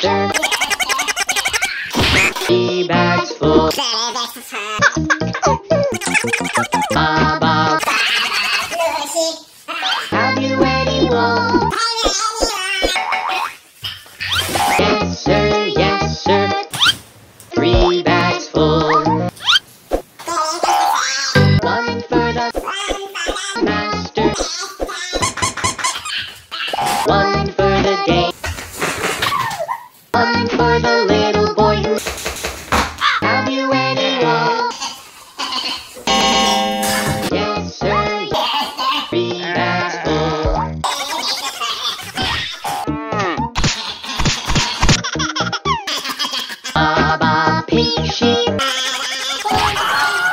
Bags full. Have you? Yes, sir. Yes, sir. Three bags full. One for the master. One one for the living.